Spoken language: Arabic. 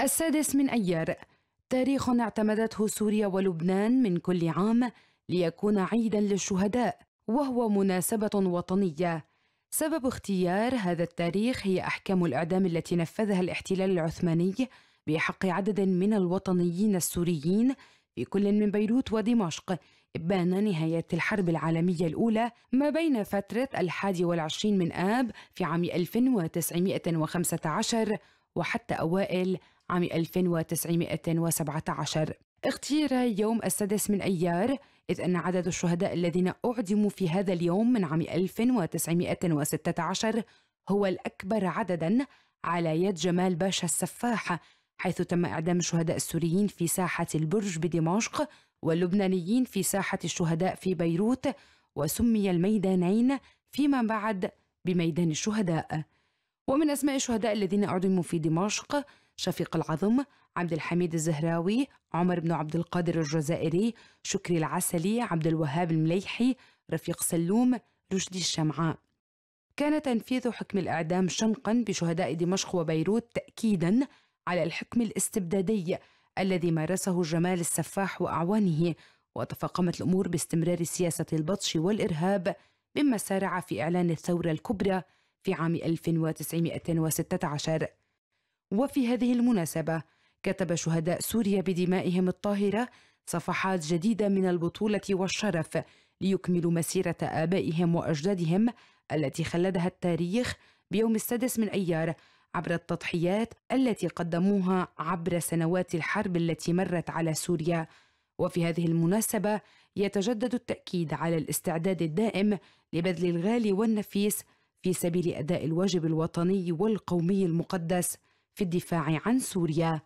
السادس من أيار. تاريخ اعتمدته سوريا ولبنان من كل عام ليكون عيدا للشهداء وهو مناسبة وطنية. سبب اختيار هذا التاريخ هي أحكام الإعدام التي نفذها الاحتلال العثماني بحق عدد من الوطنيين السوريين في كل من بيروت ودمشق إبان نهاية الحرب العالمية الأولى ما بين فترة الحادي والعشرين من آب في عام 1915 وحتى أوائل عام 1917 اختير يوم السادس من أيار إذ أن عدد الشهداء الذين أعدموا في هذا اليوم من عام 1916 هو الأكبر عددا على يد جمال باشا السفاح حيث تم إعدام الشهداء السوريين في ساحة البرج بدمشق واللبنانيين في ساحة الشهداء في بيروت وسمي الميدانين فيما بعد بميدان الشهداء. ومن أسماء الشهداء الذين أعدموا في دمشق شفيق العظم عبد الحميد الزهراوي عمر بن عبد القادر الجزائري شكري العسلي عبد الوهاب المليحي رفيق سلوم رشدي الشمعاء كان تنفيذ حكم الإعدام شنقا بشهداء دمشق وبيروت تأكيدا على الحكم الاستبدادي الذي مارسه جمال السفاح وأعوانه وتفاقمت الأمور باستمرار سياسة البطش والإرهاب مما سارع في إعلان الثورة الكبرى في عام 1916 وفي هذه المناسبة كتب شهداء سوريا بدمائهم الطاهرة صفحات جديدة من البطولة والشرف ليكملوا مسيرة آبائهم وأجدادهم التي خلدها التاريخ بيوم السادس من أيار عبر التضحيات التي قدموها عبر سنوات الحرب التي مرت على سوريا. وفي هذه المناسبة يتجدد التأكيد على الاستعداد الدائم لبذل الغالي والنفيس في سبيل أداء الواجب الوطني والقومي المقدس في الدفاع عن سوريا.